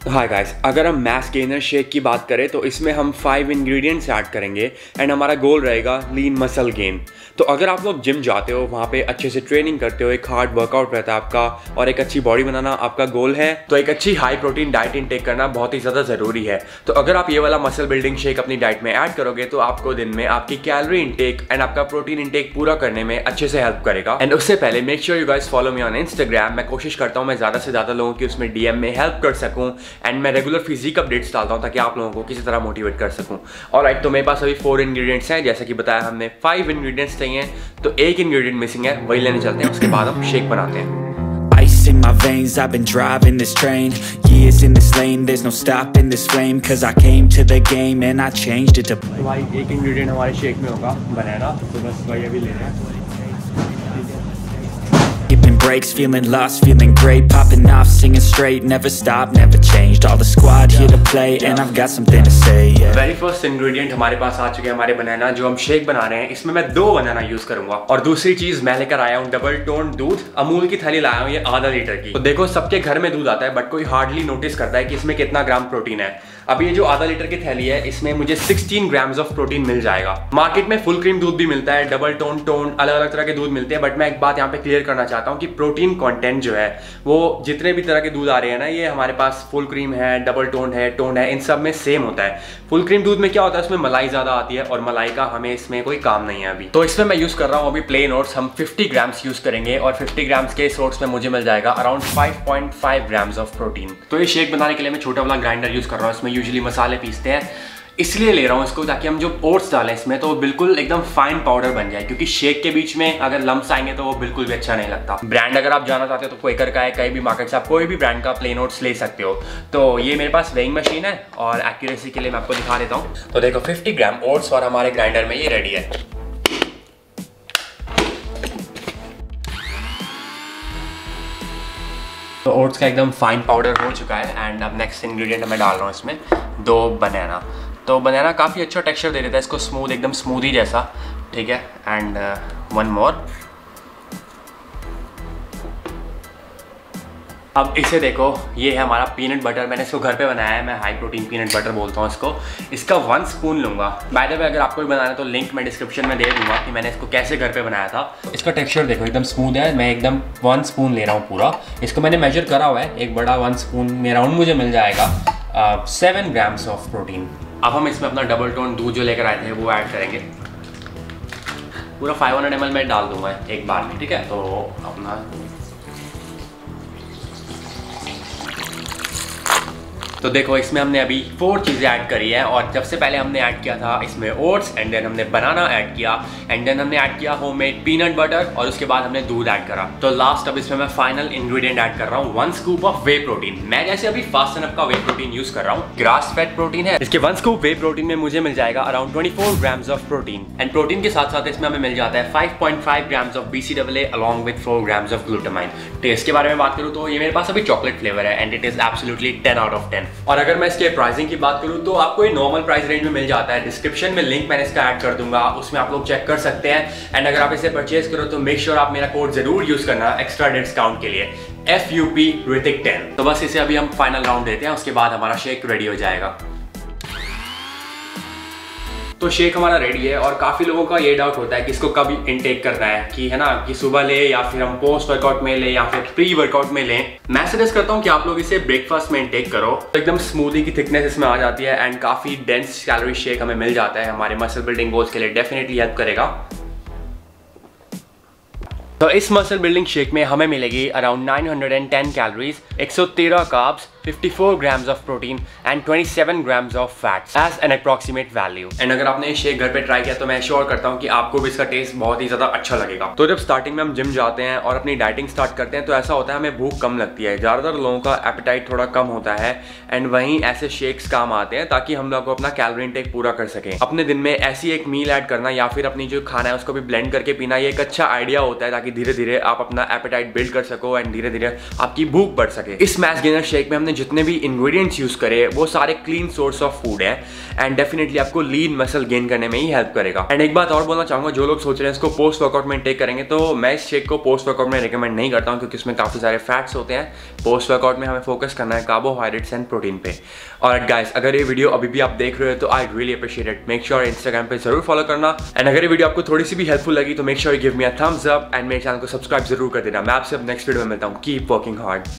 Hi guys अगर हम mess gainer shake की बात करें तो इसमें हम फाइव इंग्रेडिएंट्स ऐड करेंगे एंड हमारा गोल रहेगा लीन मसल गेन तो अगर आप लोग जिम जाते हो, वहाँ पे अच्छे से ट्रेनिंग करते हो, एक हार्ड वर्कआउट रहता है आपका, और एक अच्छी बॉडी बनाना आपका गोल है तो एक अच्छी हाई प्रोटीन डाइट इनटेक करना बहुत ही ज़्यादा ज़रूरी है. तो अगर आप ये वाला मसल बिल्डिंग शेक अपनी डाइट में ऐड करोगे तो आपको दिन में आपकी कैलोरी इनटेक एंड आपका प्रोटीन इनटेक पूरा करने में अच्छे से हेल्प करेगा. एंड उससे पहले make sure you guys follow me on Instagram मैं कोशिश करता हूँ मैं ज़्यादा से ज़्यादा लोगों की उसमें डीएम में हेल्प कर सकूँ एंड मैं रेगुलर फिजिक अपडेट्स डालता हूँ ताकि आप लोगों को किसी तरह मोटिवेट कर सकूँ। और राइट तो मेरे पास अभी फोर इंग्रीडियंट्स हैं। जैसे कि बताया हमने फाइव इंग्रीडियंट्स चाहिए तो एक इंग्रेडिएंट मिसिंग है वही लेने चलते हैं। उसके बाद हम शेक बनाते हैं। In my veins, I've been driving this train. Years in this lane, there's no stopping this flame. Cause I came to the game and I changed it to play. तो भाई एक इंग्रेडिएंट हमारे shake में होगा बनाना तो बस वही अभी ले रहे हैं। Breaks, feeling lost, feeling great. Popping off, singing straight, never stopped, never changed. All the squad here to play and I've got something to say, yeah. Very first ingredient हमारे पास आ चुके हैं हमारे बनाना जो हम शेक बना रहे हैं। इसमें मैं दो बनाना यूज़ करूँगा। और दूसरी चीज़ मैं लेकर आया हूँ डबल टोन दूध अमूल की थैली लाया हूँ ये आधा लीटर की। तो देखो सबके घर में दूध आता है बट कोई हार्डली नोटिस करता है कि इसमें कितना ग्राम प्रोटीन है। अब ये जो आधा लीटर की थैली है, इसमें मुझे 16 ग्राम्स ऑफ़ प्रोटीन मिल जाएगा। मार्केट में फुल क्रीम दूध भी मिलता है डबल टोन टोन अलग अलग तरह के दूध मिलते हैं बट मैं एक बात यहाँ पे क्लियर करना चाहता हूँ कि प्रोटीन कंटेंट जो है, वो जितने भी तरह के दूध आ रहे हैं ना, ये हमारे पास फुल क्रीम है डबल टोन है टोन है, इन सब में सेम होता है। फुल क्रीम दूध में क्या होता है, उसमें मलाई ज़्यादा आती है और मलाई का हमें इसमें कोई काम नहीं है अभी। तो इसमें मैं यूज़ कर रहा हूँ अभी प्लेन ओट्स हम 50 ग्राम्स यूज़ करेंगे और 50 ग्राम्स के इस ओट्स में मुझे मिल जाएगा अराउंड 5.5 ग्राम्स ऑफ़ प्रोटीन तो ये शेक बनाने के लिए मैं छोटा वाला ग्राइंडर यूज़ कर रहा हूँ, इसमें यूजुअली मसाले पीसते हैं। इसलिए ले रहा हूँ इसको ताकि हम जो ओट्स डालें इसमें तो वो बिल्कुल एकदम फाइन पाउडर बन जाए, क्योंकि शेक के बीच में अगर लम्स आएँगे तो वो बिल्कुल भी अच्छा नहीं लगता। ब्रांड अगर आप जाना चाहते हो तो क्वेकर का है, कहीं भी मार्केट से आप कोई भी ब्रांड का प्लेन ओट्स ले सकते हो। तो ये मेरे पास वेइंग मशीन है और एक्यूरेसी के लिए मैं आपको दिखा देता हूँ। तो देखो 50 ग्राम ओट्स और हमारे ग्राइंडर में ये रेडी है। तो ओट्स का एकदम फाइन पाउडर हो चुका है एंड अब नेक्स्ट इंग्रेडिएंट मैं डाल रहा हूँ इसमें, दो बनाना तो बनाना काफ़ी अच्छा टेक्सचर दे देता है, इसको स्मूथ एकदम स्मूदी जैसा, ठीक है? एंड वन मोर अब इसे देखो, ये है हमारा पीनट बटर मैंने इसको घर पे बनाया है, मैं हाई प्रोटीन पीनट बटर बोलता हूँ इसको। इसका वन स्पून लूँगा। बाय द वे अगर आपको भी बनाना है तो लिंक मैं डिस्क्रिप्शन में दे दूँगा कि मैंने इसको कैसे घर पे बनाया था। इसका टेक्सचर देखो, एकदम स्मूथ है। मैं एकदम वन स्पून ले रहा हूँ पूरा। इसको मैंने मेजर करा हुआ है। एक बड़ा वन स्पून में मुझे मिल जाएगा। सेवन ग्राम्स ऑफ़ प्रोटीन अब हम इसमें अपना डबल टोन दूध जो लेकर आए थे, वो ऐड करेंगे। पूरा 500 हंड्रेड मैं डाल दूँगा एक बार में, ठीक है? तो अपना तो देखो, इसमें हमने अभी फोर चीज़ें ऐड करी है और जब से पहले हमने ऐड किया था इसमें ओट्स एंड देन हमने बनाना ऐड किया एंड देन हमने ऐड किया होममेड पीनट बटर और उसके बाद हमने दूध ऐड करा। तो लास्ट अब इसमें मैं फाइनल इंग्रेडिएंट ऐड कर रहा हूँ one scoop of whey protein मैं जैसे अभी फास्ट एनअप का वे प्रोटीन यूज़ कर रहा हूँ ग्रास फेट प्रोटीन है। इसके वन स्कूप वे प्रोटीन में मुझे मिल जाएगा around twenty four grams of protein and protein के साथ साथ इसमें हमें मिल जाता है five point five grams of B C along with four grams of glutamine taste के बारे में बात करूँ तो ये मेरे पास अभी चॉकलेट फ्लेवर है and it is absolutely ten out of ten और अगर मैं इसके प्राइसिंग की बात करूँ तो आपको ये नॉर्मल प्राइस रेंज में मिल जाता है। डिस्क्रिप्शन में लिंक मैंने इसका ऐड कर दूँगा, उसमें आप लोग चेक कर सकते हैं। एंड अगर आप इसे परचेज करो तो मेक श्योर आप मेरा कोड ज़रूर यूज़ करना एक्स्ट्रा डिस्काउंट के लिए। एफ़ यू पी टेन तो बस इसे अभी हम फाइनल राउंड देते हैं, उसके बाद हमारा शेक रेडी हो जाएगा। तो शेक हमारा रेडी है और काफ़ी लोगों का ये डाउट होता है कि इसको कब इनटेक करना है, कि है ना, कि सुबह ले या फिर हम पोस्ट वर्कआउट में ले या फिर प्री वर्कआउट में लें। मैं सजेस्ट करता हूँ कि आप लोग इसे ब्रेकफास्ट में इनटेक करो। तो एकदम स्मूदी की थिकनेस इसमें आ जाती है एंड काफ़ी डेंस कैलोरी शेक हमें मिल जाता है हमारे मसल बिल्डिंग गोल्स के लिए डेफिनेटली हेल्प करेगा। तो इस मसल बिल्डिंग शेक में हमें मिलेगी around 910 calories 113 carbs 54 grams of protein and 27 grams of fats as an approximate value and अगर आपने शेक घर पे ट्राई किया तो मैं श्योर करता हूँ कि आपको भी इसका टेस्ट बहुत ही ज़्यादा अच्छा लगेगा। तो जब स्टार्टिंग में हम जिम जाते हैं और अपनी डाइटिंग स्टार्ट करते हैं तो ऐसा होता है हमें भूख कम लगती है। ज़्यादातर लोगों का एपेटाइट थोड़ा कम होता है एंड वहीं ऐसे शेक्स काम आते हैं ताकि हम लोग अपना कैलोरी इंटेक पूरा कर सकें। अपने दिन में ऐसी एक मील ऐड करना या फिर अपनी जो खाना है, उसको भी ब्लेंड करके पीना, ये एक अच्छा आइडिया होता है ताकि धीरे धीरे आप अपना एपेटाइट बिल्ड कर सको एंड धीरे धीरे आपकी भूख बढ़ सके। इस मैच गेनर शेक में हमने आपने जितने भी इंग्रेडिएंट्स यूज़ करे, वो सारे क्लीन सोर्स ऑफ़ फ़ूड है एंड डेफिनेटली आपको लीन मसल गेन करने में ही हेल्प करेगा। एंड एक बात और बोलना चाहूँगा, जो लोग सोच रहे हैं इसको पोस्ट वर्कआउट में टेक करेंगे तो मैं इस शेक को पोस्ट वर्कआउट में रिकमेंड नहीं करता हूँ, क्योंकि इसमें काफ़ी सारे फैट्स होते हैं। पोस्ट वर्कआउट में हमें फोकस करना है कार्बोहाइड्रेट्स एंड प्रोटीन पे। और गाइस अगर ये वीडियो अभी भी आप देख रहे हो तो I really appreciate it make sure Instagram पे ज़रूर फॉलो करना। एंड अगर ये वीडियो आपको थोड़ी सी भी हेल्पफुल लगी तो make sure give me a thumbs up and मेरे चैनल को सब्सक्राइब ज़रूर कर देना। मैं आपसे अब नेक्स्ट वीडियो में मिलता हूँ। Keep working hard